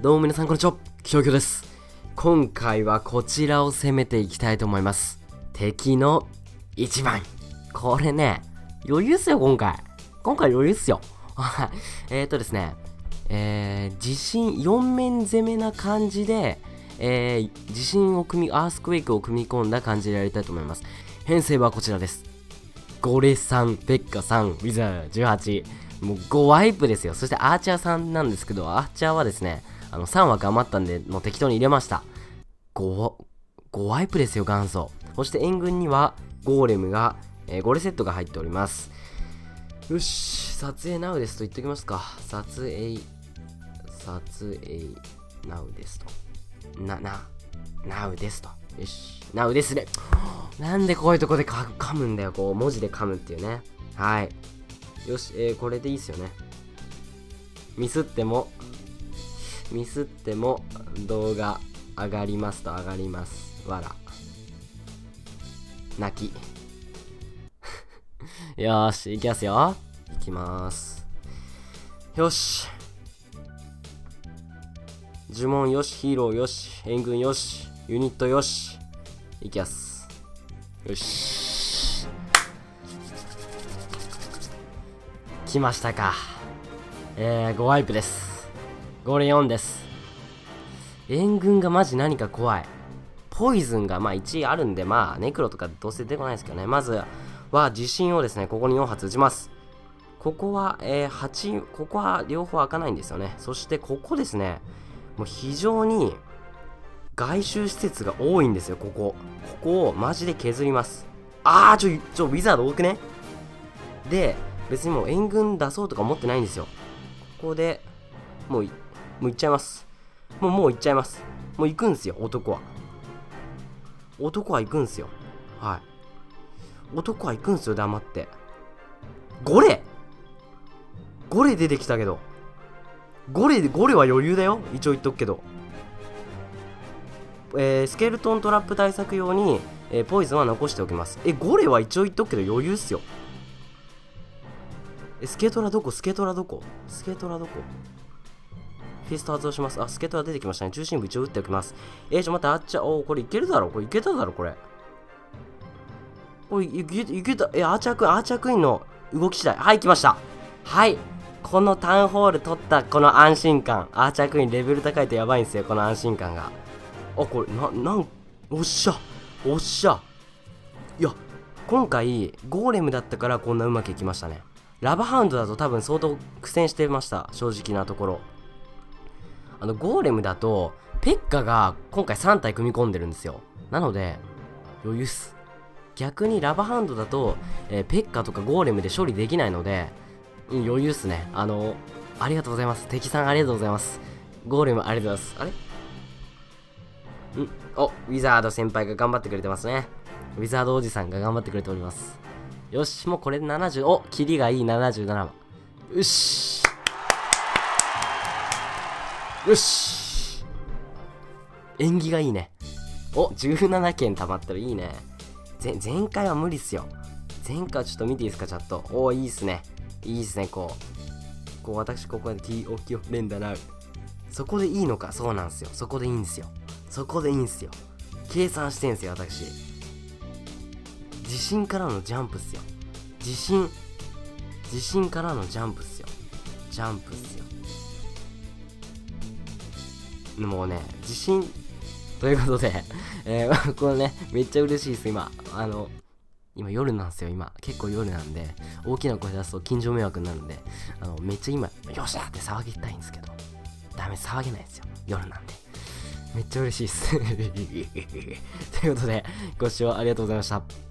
どうも皆さんこんにちは、きょうきょうです。今回はこちらを攻めていきたいと思います。敵の1番。これね、余裕っすよ、今回。今回余裕っすよ。えーとですね、えー、地震4面攻めな感じで、えー、地震を組み、アースクエイクを組み込んだ感じでやりたいと思います。編成はこちらです。ゴレさん、ペッカさん、ウィザー18。もう5ワイプですよ。そしてアーチャーさんなんですけど、アーチャーはですね、あの3枠余ったんで、もう適当に入れました。5、5ワイプですよ、元祖。そして援軍には、ゴーレムが、えー、ゴレセットが入っております。よし、撮影ナウですと言っておきますか。撮影、撮影ナウですと。な、な、ナウですと。よし、ナウですね。なんでこういうとこでか噛むんだよ、こう、文字で噛むっていうね。はい。よし、えー、これでいいっすよね。ミスっても、ミスっても動画上がりますと上がります。わら。泣き。よし、いきますよ。いきます。よし。呪文よし、ヒーローよし、援軍よし、ユニットよし。いきます。よし。来ましたか。えー、5ワイプです。5レ4です。援軍がマジ何か怖い。ポイズンがまあ1位あるんで、まあ、ネクロとかどうせ出てこないですけどね。まずは地震をですね、ここに4発撃ちます。ここは、えー、8、ここは両方開かないんですよね。そしてここですね、もう非常に外周施設が多いんですよ、ここ。ここをマジで削ります。あー、ちょ、ちょ、ウィザード多くねで、別にもう援軍出そうとか思ってないんですよ。ここで、もう、もう行っちゃいます。もう、もう行っちゃいます。もう行くんすよ、男は。男は行くんすよ。はい。男は行くんすよ、黙って。ゴレゴレ出てきたけど。ゴレ、ゴレは余裕だよ。一応言っとくけど。えー、スケルトントラップ対策用に、えー、ポイズンは残しておきます。え、ゴレは一応言っとくけど余裕っすよ。え、スケトラどこ？スケトラどこ？スケトラどこ？フィスト発動します。あ、スケトラ出てきましたね。中心部一応打っておきます。えー、ちょ、待って、あっちゃ、おこれいけるだろこれいけただろこれ。これいけ、いけた。え、アーチャークイーン、アーチャークイーンの動き次第。はい、来ました。はい。このタウンホール取ったこの安心感。アーチャークイーンレベル高いとやばいんですよ、この安心感が。あ、これ、な、なん、おっしゃ。おっしゃ。いや、今回、ゴーレムだったからこんなうまくいきましたね。ラバハウンドだと多分相当苦戦してました。正直なところ。あの、ゴーレムだと、ペッカが今回3体組み込んでるんですよ。なので、余裕っす。逆にラバハンドだと、えー、ペッカとかゴーレムで処理できないので、うん、余裕っすね。あの、ありがとうございます。敵さんありがとうございます。ゴーレムありがとうございます。あれ？んお、ウィザード先輩が頑張ってくれてますね。ウィザードおじさんが頑張ってくれております。よし、もうこれで70、お、キリがいい77番。よし。よし。縁起がいいね。お、17件溜まったらいいね。ぜ前回は無理っすよ。前回はちょっと見ていいですか、チャット。おいいっすね。いいっすね、こう。こう、私、ここで TOKO 連打なう。そこでいいのか、そうなんすよ。そこでいいんすよ。そこでいいんすよ。計算してんすよ、私。地震からのジャンプっすよ。地震、地震からのジャンプっすよ。ジャンプっすよ。もうね、地震、ということで、えー、これね、めっちゃ嬉しいです、今。あの、今夜なんですよ、今。結構夜なんで、大きな声出すと近所迷惑になるんで、あの、めっちゃ今、よっしゃって騒ぎたいんですけど、ダメ、騒げないですよ。夜なんで。めっちゃ嬉しいです。ということで、ご視聴ありがとうございました。